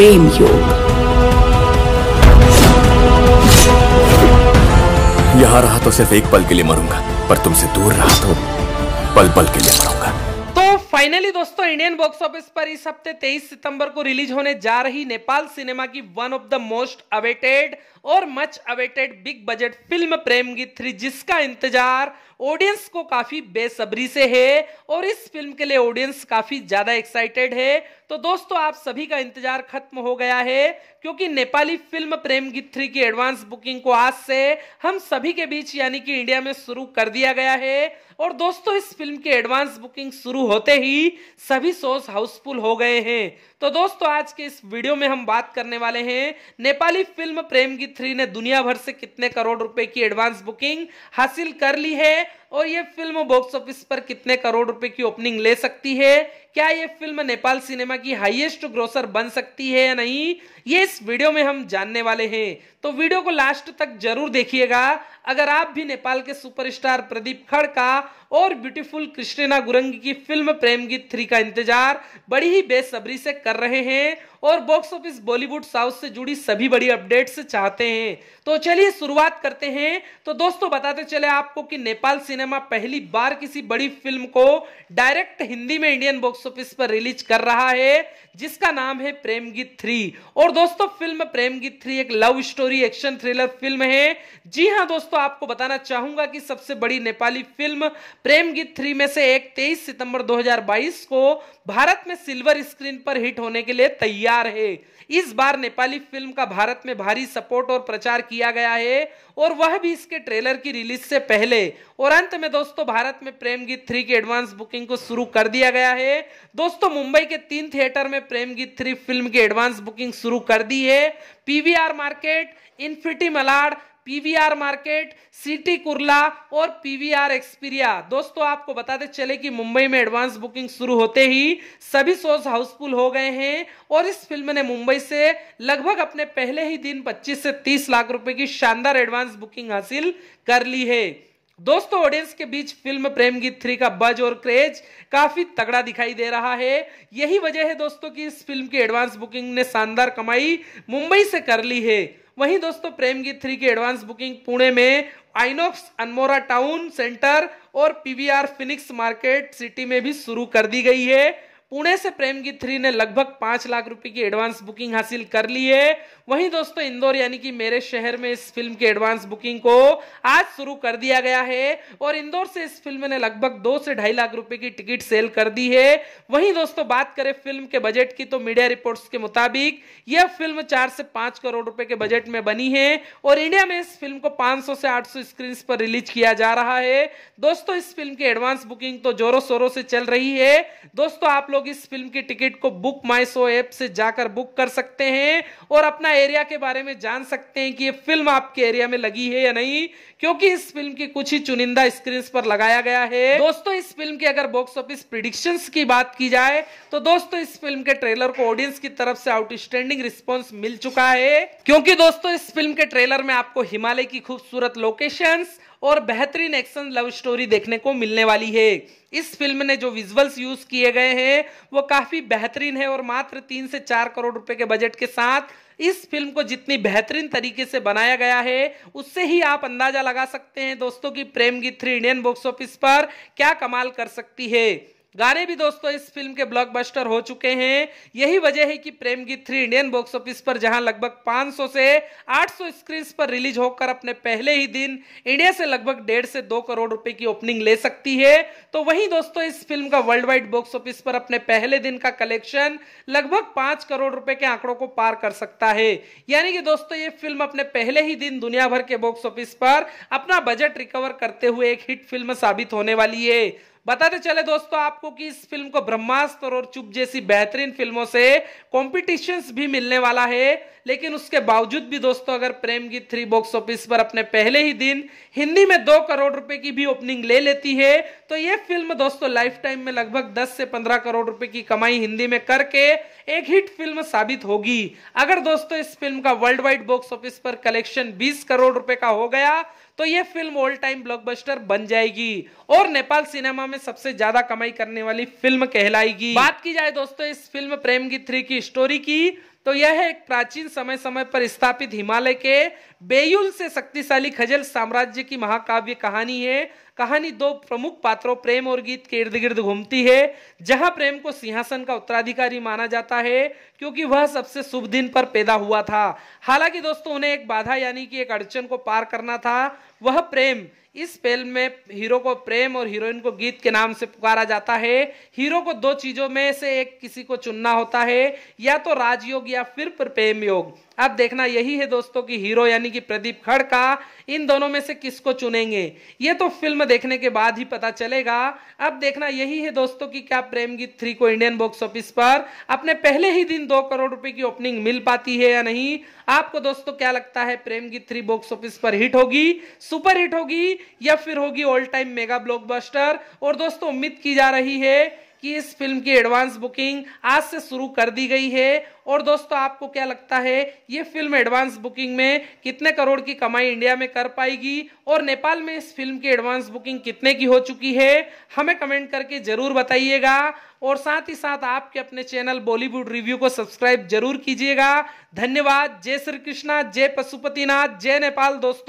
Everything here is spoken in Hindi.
प्रेम योग। यहाँ रहा तो सिर्फ़ एक पल के लिए मरूँगा पर तुमसे दूर रहा तो पल पल के लिए मरूँगा। तो फाइनली दोस्तों, इंडियन बॉक्स ऑफ़िस पर इस हफ़्ते 23 सितंबर को रिलीज़ होने जा रही नेपाल सिनेमा की one of the most awaited और much awaited big budget film Prem Geet three जिसका इंतज़ार ऑडियंस को काफ़ी बेसब्री से है और इस फ़िल्म के लिए ऑडियंस काफ़ी ज़्यादा एक्साइटेड है। तो दोस्तों, आप सभी का इंतज़ार खत्म हो गया है, क्योंकि नेपाली फ़िल्म प्रेम गीत थ्री की एडवांस बुकिंग को आज से हम सभी के बीच यानी कि इंडिया में शुरू कर दिया गया है। और दोस्तों, इस फ़िल्म की एडवांस बुकिंग शुरू होते ही सभी शोज़ हाउसफुल हो गए हैं। तो दोस्तों, आज के इस वीडियो में हम बात करने वाले हैं, नेपाली फ़िल्म प्रेम गीत थ्री ने दुनिया भर से कितने करोड़ रुपए की एडवांस बुकिंग हासिल कर ली है और ये फ़िल्म बॉक्स ऑफ़िस पर कितने करोड़ रुपए की ओपनिंग ले सकती है? क्या ये फ़िल्म नेपाल सिनेमा की हाईएस्ट ग्रोसर बन सकती है या नहीं? ये इस वीडियो में हम जानने वाले हैं। तो वीडियो को लास्ट तक ज़रूर देखिएगा। अगर आप भी नेपाल के सुपरस्टार प्रदीप खड़का और ब्यूटीफुल क्रिस्टिना गुरंगी की फ़िल्म प्रेम गीत थ्री का इंतज़ार, बड़ी ही बेसब्री से कर रहे हैं और बॉक्स ऑफ़िस बॉलीवुड साउथ से जुड़ी सभी बड़ी अपडेट्स चाहते हैं। तो चलिए शुरुआत करते हैं। तो दोस्तों, बताते चले आपको कि नेपाल सिनेमा पहली बार किसी बड़ी फ़िल्म को डायरेक्ट हिंदी में इंडियन बॉक्स ऑफ़िस पर रिलीज़ कर रहा है, जिसका नाम है प्रेम गीत थ्री। और दोस्तों फ़िल्म प्रेम गीत थ्री एक love story action thriller film है। जी हाँ दोस्तों, आपको बताना चाहूँगा कि सबसे बड़ी नेपाली फ़िल्म प्रेम गीत थ्री में से एक तेईस सितंबर 2022 को भारत में सिल्वर स्क्रीन पर हिट होने के लिए तैयार है। इस बार नेपाली फ़िल्म का भारत में भारी सपोर्ट और प्रचार किया गया है और वह भी इसके ट्रेलर की रिलीज़ से पहले। और अंत में दोस्तों, भारत में प्रेम गीत थ्री की एडवांस बुकिंग को शुरू कर दिया गया है। दोस्तों, मुंबई के तीन थिएटर में प्रेम गीत थ्री फ़िल्म की एडवांस बुकिंग शुरू कर दी है। PVR market, Infiniti Malad PVR market, city Kurla और पीवीआर एक्सपीरिया। दोस्तों, आपको बताते चले कि मुंबई में एडवांस बुकिंग शुरू होते ही सभी शोज़ हाउसफुल हो गए हैं और इस फ़िल्म ने मुंबई से लगभग अपने पहले ही दिन 25 से 30 लाख रुपए की शानदार एडवांस बुकिंग हासिल कर ली है। दोस्तों, ऑडियंस के बीच फ़िल्म प्रेम गीत थ्री का बज और क्रेज काफ़ी तगड़ा दिखाई दे रहा है। यही वजह है दोस्तों की इस फ़िल्म की एडवांस बुकिंग ने शानदार कमाई मुंबई से कर ली है। वहीं दोस्तों, प्रेम गीत थ्री की एडवांस बुकिंग पुणे में आइनोक्स अनमोरा टाउन सेंटर और पीवीआर फिनिक्स मार्केट सिटी में भी शुरू कर दी गई है। पुणे से प्रेम गीत थ्री ने लगभग पाँच लाख रुपए की एडवांस बुकिंग हासिल कर ली है। वहीं दोस्तों, इंदौर यानी कि मेरे शहर में इस फ़िल्म की एडवांस बुकिंग को आज शुरू कर दिया गया है और इंदौर से इस फ़िल्म ने लगभग दो से ढाई लाख रुपए की टिकट सेल कर दी है। वहीं दोस्तों, बात करें फ़िल्म के बजट की तो मीडिया रिपोर्ट्स के मुताबिक यह फ़िल्म चार से पाँच करोड़ रुपए के बजट में बनी है और इंडिया में इस फ़िल्म को 500 से 800 स्क्रीन पर रिलीज़ किया जा रहा है। दोस्तों, इस फ़िल्म की एडवांस बुकिंग तो जोरों शोरों से चल रही है। दोस्तों, आप लोग इस फ़िल्म की टिकट को बुक माई शो ऐप से जाकर बुक कर सकते हैं और अपना एरिया के बारे में जान सकते हैं कि ये फ़िल्म आपके एरिया में लगी है या नहीं, क्योंकि इस फ़िल्म की कुछ ही चुनिंदा स्क्रीन पर लगाया गया है। दोस्तों, इस फ़िल्म की अगर बॉक्स ऑफ़िस प्रिडिक्शन की बात की जाए तो दोस्तों, इस फ़िल्म के ट्रेलर को ऑडियंस की तरफ़ से आउटस्टैंडिंग रिस्पॉन्स मिल चुका है। क्योंकि दोस्तों, इस फ़िल्म के ट्रेलर में आपको हिमालय की खूबसूरत लोकेशंस और बेहतरीन एक्शन लव स्टोरी देखने को मिलने वाली है। इस फ़िल्म ने जो विजुअल्स यूज़ किए गए हैं, वो काफ़ी बेहतरीन है और मात्र तीन से चार करोड़ रुपए के बजट के साथ इस फ़िल्म को जितनी बेहतरीन तरीके से बनाया गया है, उससे ही आप अंदाज़ा लगा सकते हैं। दोस्तों की प्रेम Geet three Indian box office पर क्या कमाल कर सकती है। गाने भी दोस्तों इस फ़िल्म के ब्लॉकबस्टर हो चुके हैं। यही वजह है कि प्रेम Geet three Indian box office पर, जहाँ लगभग 500 से 800 स्क्रीन पर रिलीज़ होकर अपने पहले ही दिन इंडिया से लगभग डेढ़ से दो करोड़ रुपए की ओपनिंग ले सकती है। तो वहीं दोस्तों इस फ़िल्म का वर्ल्ड वाइड बॉक्स ऑफ़िस पर अपने पहले दिन का कलेक्शन लगभग पाँच करोड़ रुपए के आंकड़ों को पार कर सकता है। यानी कि दोस्तों ये फ़िल्म अपने पहले ही दिन दुनिया भर के बॉक्स ऑफ़िस पर अपना बजट रिकवर करते हुए एक हिट फ़िल्म साबित होने वाली है। बताते चले दोस्तों आपको कि इस फ़िल्म को ब्रह्मास्त्र और चुप जैसी बेहतरीन फ़िल्मों से कॉम्पिटिशन्स भी मिलने वाला है। लेकिन उसके बावजूद भी दोस्तों, अगर प्रेम गीत थ्री बॉक्स ऑफ़िस पर अपने पहले ही दिन हिंदी में दो करोड़ रुपए की भी ओपनिंग ले लेती है तो यह फ़िल्म दोस्तों लाइफ टाइम में लगभग 10 से 15 करोड़ रुपए की कमाई हिंदी में करके एक हिट फ़िल्म साबित होगी। अगर दोस्तों इस फ़िल्म का वर्ल्ड वाइड बॉक्स ऑफ़िस पर कलेक्शन 20 करोड़ रुपए का हो गया तो ये फ़िल्म ऑल टाइम ब्लॉकबस्टर बन जाएगी और नेपाल सिनेमा में सबसे ज़्यादा कमाई करने वाली फ़िल्म कहलाएगी। बात की जाए दोस्तों इस फ़िल्म प्रेम की थ्री की स्टोरी की तो यह एक प्राचीन समय समय पर स्थापित हिमालय के बेयुल से शक्तिशाली खजल साम्राज्य की महाकाव्य कहानी है। कहानी दो प्रमुख पात्रों प्रेम और गीत के इर्द गिर्द घूमती है, जहाँ प्रेम को सिंहासन का उत्तराधिकारी माना जाता है, क्योंकि वह सबसे शुभ दिन पर पैदा हुआ था। हालाँकि दोस्तों उन्हें एक बाधा यानी कि एक अड़चन को पार करना था वह प्रेम, इस फ़िल्म में हीरो को प्रेम और हीरोइन को गीत के नाम से पुकारा जाता है। हीरो को दो चीज़ों में से एक किसी को चुनना होता है, या तो राजयोग या फिर प्रेम योग। अब देखना यही है दोस्तों कि हीरो यानी कि प्रदीप खड़का इन दोनों में से किसको चुनेंगे? ये तो फ़िल्म देखने के बाद ही पता चलेगा। अब देखना यही है दोस्तों कि क्या प्रेम गीत थ्री को इंडियन बॉक्स ऑफ़िस पर अपने पहले ही दिन दो करोड़ रुपए की ओपनिंग मिल पाती है या नहीं? आपको दोस्तों क्या लगता है, Prem Geet three box office पर हिट होगी, सुपर हिट होगी या फिर होगी ऑल टाइम मेगा ब्लॉकबस्टर और दोस्तों, उम्मीद की जा रही है कि इस फ़िल्म की एडवांस बुकिंग आज से शुरू कर दी गई है। और दोस्तों, आपको क्या लगता है, ये फ़िल्म एडवांस बुकिंग में कितने करोड़ की कमाई इंडिया में कर पाएगी? और नेपाल में इस फ़िल्म की एडवांस बुकिंग कितने की हो चुकी है? हमें कमेंट करके ज़रूर बताइएगा। और साथ ही साथ आपके अपने चैनल बॉलीवुड रिव्यू को सब्सक्राइब ज़रूर कीजिएगा। धन्यवाद। जय श्री कृष्णा, जय पशुपतिनाथ, जय नेपाल, दोस्तों।